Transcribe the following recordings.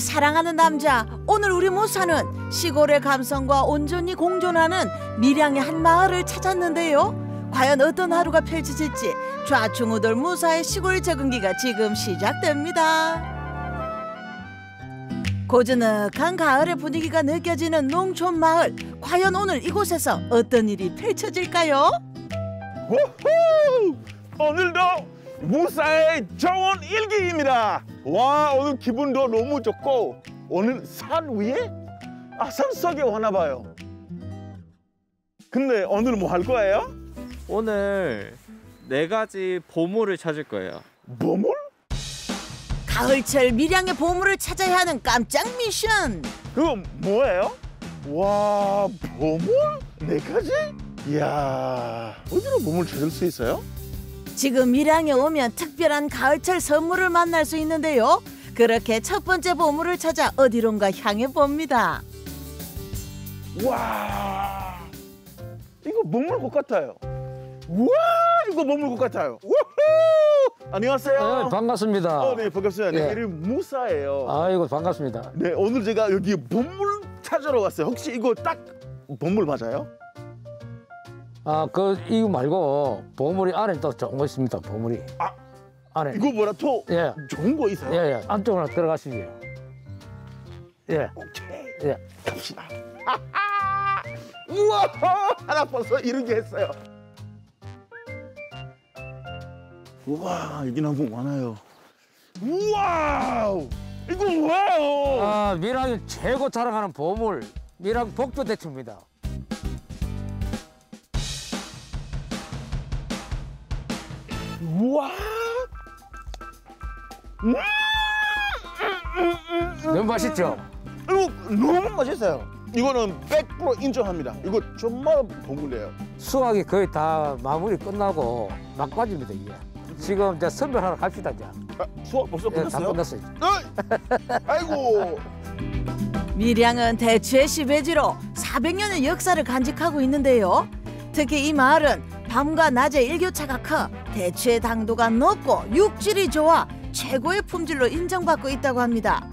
사랑하는 남자 오늘 우리 모사는 시골의 감성과 온전히 공존하는 밀양의 한 마을을 찾았는데요 과연 어떤 하루가 펼쳐질지 좌충우돌 무사의 시골 적응기가 지금 시작됩니다 고즈넉한 가을의 분위기가 느껴지는 농촌 마을 과연 오늘 이곳에서 어떤 일이 펼쳐질까요? 우후! 오늘도 무사의 정원 일기입니다. 와 오늘 기분도 너무 좋고 오늘 산 위에 아 산속에 와나 봐요. 근데 오늘 뭐 할 거예요? 오늘 네 가지 보물을 찾을 거예요. 보물? 가을철 밀양의 보물을 찾아야 하는 깜짝 미션 그거 뭐예요? 와 보물? 네 가지? 이야 어디로 보물 찾을 수 있어요? 지금 밀양에 오면 특별한 가을철 선물을 만날 수 있는데요 그렇게 첫 번째 보물을 찾아 어디론가 향해 봅니다 와 이거 먹물국 같아요. 와 이거 먹물국 같아요. 우후! 안녕하세요. 네, 반갑습니다. 어, 네 반갑습니다. 네, 예. 이름 무사예요. 아이고 반갑습니다. 네 오늘 제가 여기 보물 찾으러 왔어요. 혹시 이거 딱 보물 맞아요? 아 그 이거 말고 보물이 안에 또 좋은 거 있습니다. 보물이. 아, 안에. 이거 뭐라 또 예. 좋은 거 있어요? 예, 예. 안쪽으로 들어가시죠. 예. 오케이 예. 갑시다. 우와 하나 벌써 이런 게 했어요. 우와 여기 너무 많아요. 우와 이거 뭐예요? 아, 밀양이 최고 자랑하는 보물. 밀양 복도 대추입니다. 우와 너무 맛있죠? 이거 너무 맛있어요. 이거는 100% 인정합니다. 이거 정말 보물이에요. 수확이 거의 다 마무리 끝나고 막바지입니다, 이게. 지금 이제 선별하러 갑시다, 이제. 아, 수업 벌써 예, 다 끝났어요? 끝났어요. 어이! 아이고 밀양은 대추의 시베지로 400년의 역사를 간직하고 있는데요. 특히 이 마을은 밤과 낮의 일교차가 커 대추의 당도가 높고 육질이 좋아 최고의 품질로 인정받고 있다고 합니다.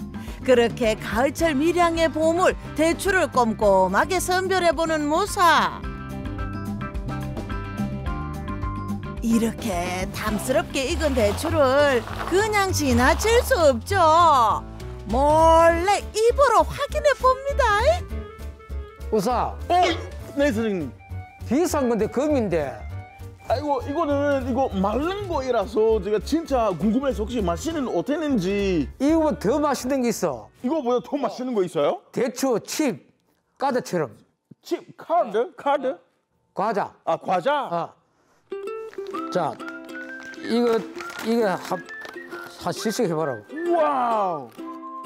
그렇게 가을철 밀양의 보물 대추를 꼼꼼하게 선별해보는 모사. 이렇게 담스럽게 익은 대추를 그냥 지나칠 수 없죠. 몰래 입으로 확인해 봅니다. 우사, 어? 네 선생님 비싼 건데 금인데. 아이고 이거는 이거 마른 거이라서 제가 진짜 궁금해서 혹시 맛있는 어땠는지 이거보다 더 맛있는 게 있어. 이거보다 더 맛있는 거 있어요? 대추, 칩, 까드처럼. 칩 카드 카드 과자. 아 과자 아. 자, 이거 이거 한, 한 시식 해봐라. 와우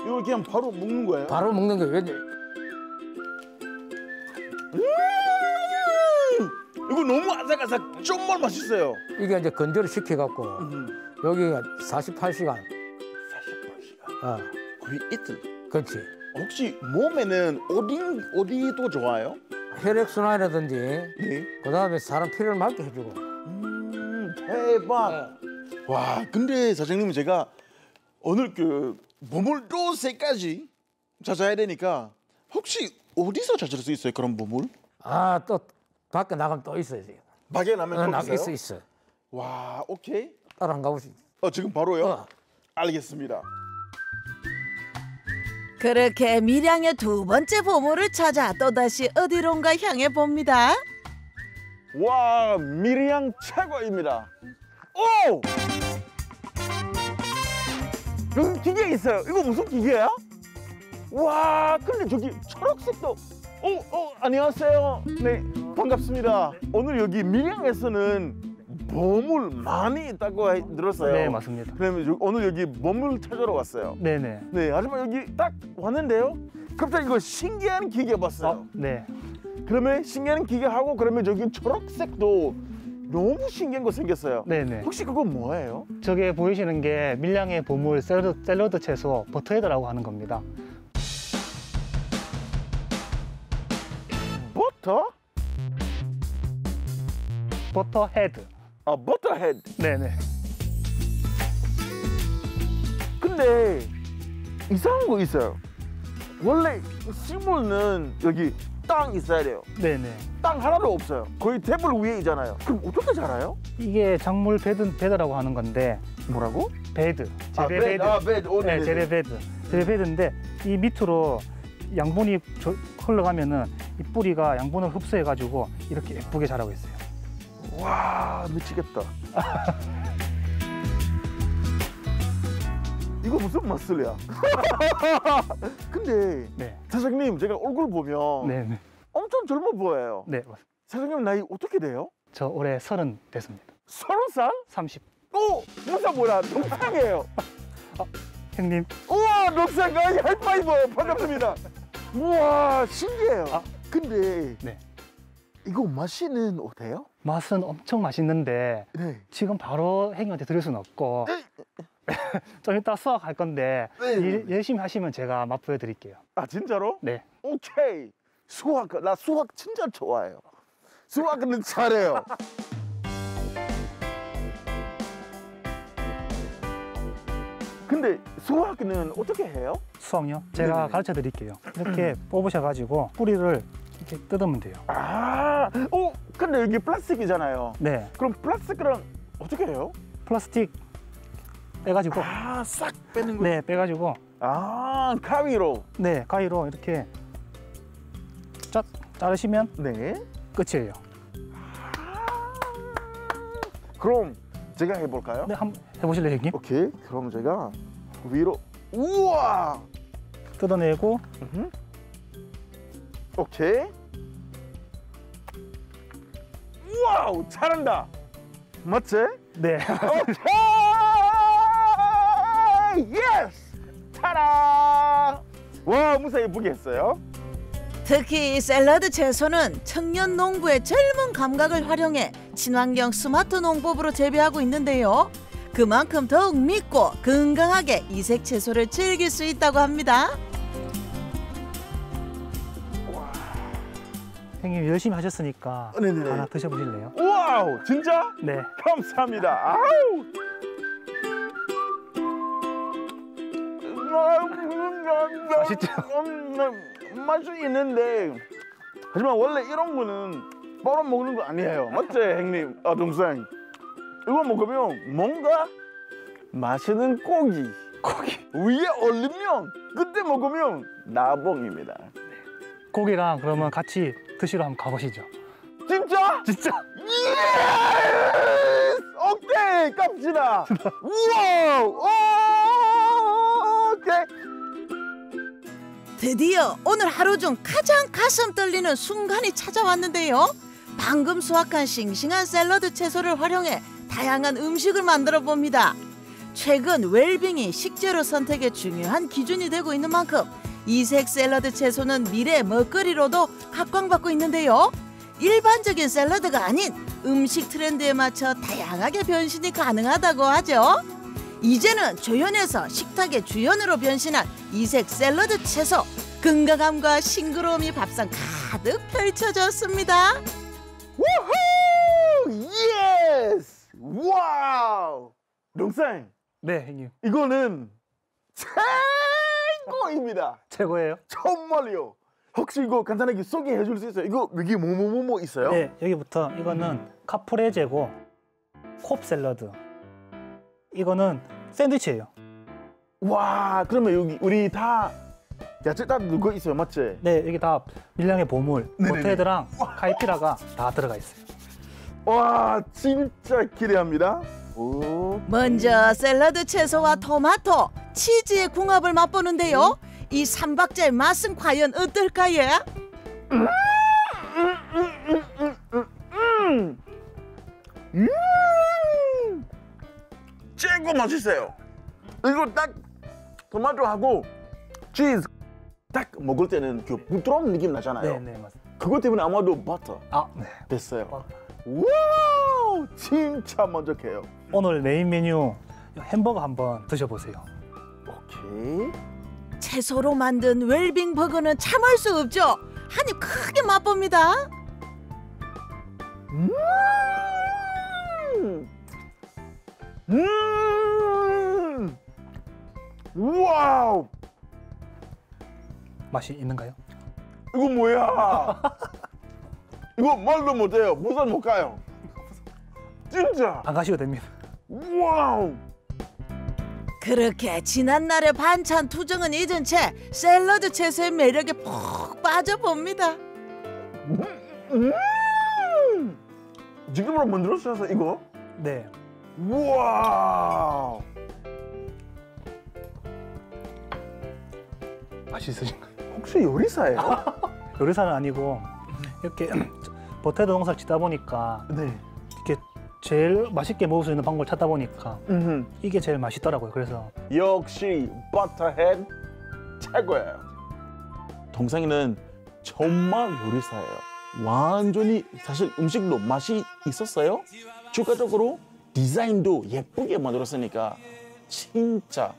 이거 그냥 바로 먹는 거예요? 바로 먹는 게 왠지 이거 너무 아삭아삭 정말 맛있어요. 이게 이제 건조를 시켜갖고 여기가 48시간. 48시간 어, 거의 이틀. 그렇지. 혹시 몸에는 어디 어디도 좋아요? 혈액 순환이라든지 네. 그다음에 사람 피를 맑게 해주고. 음 대박. 와 근데 사장님 제가 오늘 그 보물도 세 가지 찾아야 되니까 혹시 어디서 찾을 수 있어요 그런 보물? 아또 밖에 나가면 또 있어요. 지금. 박에 나면 어, 또나 있어요? 있어 있어. 와 오케이. 따라 안 가보시. 어 지금 바로요? 어. 알겠습니다. 그렇게 밀양의 두 번째 보물을 찾아 또다시 어디론가 향해 봅니다. 와 미리양 최고입니다. 오! 여기 기계 있어요. 이거 무슨 기계야? 와 근데 저기 초록색도 어, 어 안녕하세요. 네 반갑습니다. 오늘 여기 밀양에서는 보물 많이 있다고 해- 들었어요. 네, 맞습니다. 그러면 요- 오늘 여기 보물 찾으러 왔어요. 네네. 네 하지만 여기 딱 왔는데요. 갑자기 이거 신기한 기계 봤어요. 어, 네. 그러면 신기한 기계하고 그러면 저기 초록색도 너무 신기한 거 생겼어요. 네네. 혹시 그건 뭐예요? 저게 보이시는 게 밀양의 보물 샐러드, 샐러드 채소 버터헤드라고 하는 겁니다. butter? butter head. 아 butter head. 네네. 근데 이상한 거 있어요. 원래 식물은 여기 땅 있어야 돼요. 네네. 땅 하나도 없어요. 거의 테이블 위에 있잖아요. 그럼 어떻게 자라요? 이게 작물 bed, bed라고 하는 건데 뭐라고? bed, 아, 재배 bed. bed. 아, bed. 오, 네. 재배 bed. 재배 베드인데 이 밑으로 양분이 조- 흘러가면은 이 뿌리가 양분을 흡수해 가지고 이렇게 예쁘게 자라고 있어요. 와 미치겠다. 이거 무슨 맛술이야? 근데 네. 사장님 제가 얼굴 보면 네, 네. 엄청 젊어 보여요. 네. 맞습니다. 사장님 나이 어떻게 돼요? 저 올해 서른 됐습니다. 서른 살? 30. 오! 무사 뭐야 동상이에요. 형님, 우와 동상 아이 하이파이브 반갑습니다. 우와 신기해요. 아. 근데 네. 이거 맛이는 어때요? 맛은 엄청 맛있는데 네. 지금 바로 형님한테 드릴 수는 없고 좀 이따 수확할 건데 네. 일- 열심히 하시면 제가 맛 보여 드릴게요. 아 진짜로? 네. 오케이. 수학 나 수학 진짜 좋아해요. 수학은 잘해요. 근데 수학은 어떻게 해요? 수확요? 제가 네네네. 가르쳐 드릴게요. 이렇게 뽑으셔 가지고 뿌리를 이렇게 뜯으면 돼요. 아, 오, 근데 여기 플라스틱이잖아요. 네. 그럼 플라스틱이랑 어떻게 해요? 플라스틱 빼가지고 아, 싹 빼는 거. 네 빼가지고 아, 가위로. 네 가위로 이렇게 쫙 자르시면 네. 끝이에요. 그럼 제가 해볼까요? 네 한번 해보실래요 형님? 오케이. 그럼 제가 위로. 우와. 뜯어내고 음흠. 오케이. wow, 잘한다. 맞지? 네 오케이! yes! 타라! 와, 너무 예쁘게 했어요. 특히 이 샐러드 채소는 청년 농부의 젊은 감각을 활용해 친환경 스마트 농법으로 재배하고 있는데요. 그만큼 더욱 믿고 건강하게 이색 채소를 즐길 수 있다고 합니다. 형님 열심히 하셨으니까 네네네. 하나 드셔보실래요? wow, 진짜? 네 감사합니다. 아우! 맛있죠? 음, 맛이 있는데 하지만 원래 이런 거는 바로 먹는 거 아니에요. 맞지, 형님? 아, 동생. 이거 먹으면 뭔가 맛있는 고기 고기 위에 올리면 그때 먹으면 나봉입니다. 고기랑 그러면 같이 드시러 한번 가보시죠. 진짜? 진짜 yes! 오케이 갑시다 우와 오, 오케이 드디어 오늘 하루 중 가장 가슴 떨리는 순간이 찾아왔는데요. 방금 수확한 싱싱한 샐러드 채소를 활용해 다양한 음식을 만들어 봅니다. 최근 웰빙이 식재료 선택의 중요한 기준이 되고 있는 만큼 이색 샐러드 채소는 미래 먹거리로도 각광받고 있는데요. 일반적인 샐러드가 아닌 음식 트렌드에 맞춰 다양하게 변신이 가능하다고 하죠. 이제는 조연에서 식탁의 주연으로 변신한 이색 샐러드 채소 건강함과 싱그러움이 밥상 가득 펼쳐졌습니다. 우후 yes wow 동생 네 형님 이거는 최고입니다. 최고예요. 정말요. 혹시 이거 간단하게 소개해 줄 수 있어요? 이거 여기 뭐뭐뭐뭐 있어요? 네 여기부터 이거는 카프레제고 콥 샐러드. 이거는 샌드위치예요. 와 그러면 여기 우리 다 야채 다 넣고 있어요? 맞지? 네 여기 다 밀양의 보물. 포테드랑 카이피라가 다 들어가 있어요. 와 진짜 기대합니다. 오. 먼저 샐러드 채소와 토마토, 치즈의 궁합을 맛보는데요. 이 삼박자의 맛은 과연 어떨까요? 음! 최고 맛있어요. 이거 딱 토마토하고 치즈 딱 먹을 때는 그 부드러운 느낌 나잖아요. 네 네 맞습니다. 그것 때문에 아마도 버터 아 네. 됐어요. 버터. wow 진짜 만족해요. 오늘 메인 메뉴 햄버거 한번 드셔보세요. 채소로 만든 웰빙 버거는 참을 수 없죠. 한입 크게 맛봅니다. 음! 음! wow! 맛이 있는가요? 이거 뭐야? 이거 말도 못해요. 부산 못 가요. 진짜. 안 가셔도 됩니다. Wow. 그렇게 지난 날의 반찬 투정은 잊은 채 샐러드 채소의 매력에 푹 빠져봅니다. 음. 직접으로 만들었어서 이거. 네. 우와. 맛이 있으신가요? 혹시 요리사예요? 요리사는 아니고 이렇게 버테도 농사를 짓다 보니까 네. 제일 맛있게 먹을 수 있는 방법을 찾다 보니까 음. 이게 제일 맛있더라고요. 그래서 역시 버터헤드 최고예요. 동생이는 정말 요리사예요. 완전히 사실 음식도 맛이 있었어요. 추가적으로 디자인도 예쁘게 만들었으니까 진짜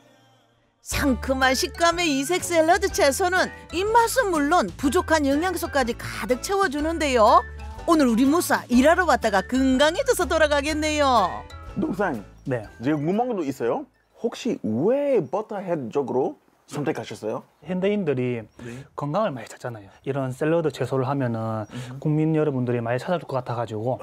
상큼한 식감의 이색 샐러드 채소는 입맛은 물론 부족한 영양소까지 가득 채워주는데요. 오늘 우리 무사 일하러 왔다가 건강해져서 돌아가겠네요. 동생 네. 제가 궁금한 것도 있어요. 혹시 왜 버터헤드 쪽으로 선택하셨어요? 현대인들이 건강을 많이 찾잖아요. 이런 샐러드 채소를 하면은 국민 여러분들이 많이 찾아줄 것 같아가지고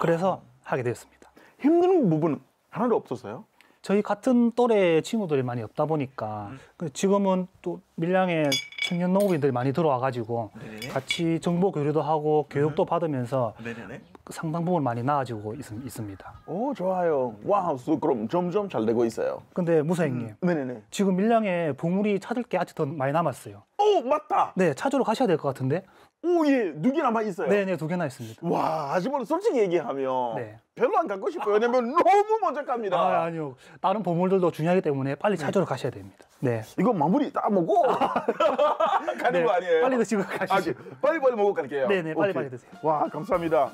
그래서 하게 되었습니다. 힘든 부분 하나도 없었어요? 저희 같은 또래 친구들이 많이 없다 보니까 근데 지금은 또 밀양에 청년 농업인들이 많이 들어와가지고 같이 정보 교류도 하고 교육도 받으면서 네네네. 상당 부분 많이 나아지고 있, 있습니다. 오 좋아요. wow, 수- 그럼 점점 잘 되고 있어요. 근데 무사형님 네네네. 지금 밀양에 보물이 찾을 게 아직 더 많이 남았어요. 오 맞다. 네, 찾으러 가셔야 될 것 같은데. 오 예, 두개 남아 있어요. 네, 네, 두 개나 있습니다. 와, 아줌마는 솔직히 얘기하면 네. 별로 안 갖고 싶어요. 왜냐면 너무 만족합니다. 아, 아니요. 다른 보물들도 중요하기 때문에 빨리 찾으러 가셔야 됩니다. 네. 이거 마무리 다 먹고 가는 네, 거 아니에요? 빨리 드시고 가시죠. 아, 예. 빨리 빨리 먹고 갈게요. 네, 네, 빨리 오케이. 빨리 드세요. 와, 감사합니다.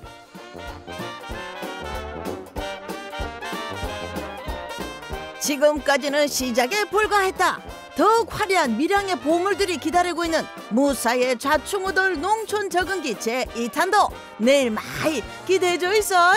지금까지는 시작에 불과했다. 더욱 화려한 밀양의 보물들이 기다리고 있는 무사의 좌충우돌 농촌 적응기 제2탄도 내일 많이 기대해 줘 있어.